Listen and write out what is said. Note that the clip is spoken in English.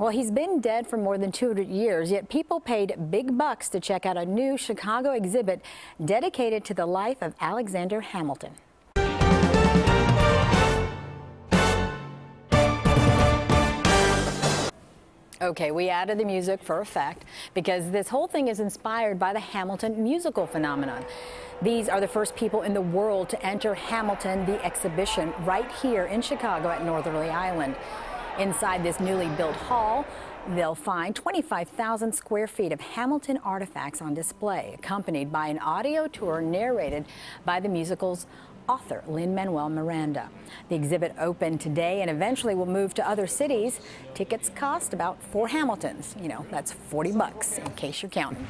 Well, he's been dead for more than 200 years, yet people paid big bucks to check out a new Chicago exhibit dedicated to the life of Alexander Hamilton. Okay, we added the music for effect because this whole thing is inspired by the Hamilton musical phenomenon. These are the first people in the world to enter Hamilton, the exhibition, right here in Chicago at Northerly Island. Inside this newly built hall, they'll find 25,000 square feet of Hamilton artifacts on display, accompanied by an audio tour narrated by the musical's author Lin-Manuel Miranda. The exhibit opened today and eventually will move to other cities. Tickets cost about four Hamiltons. You know, that's 40 bucks in case you're counting.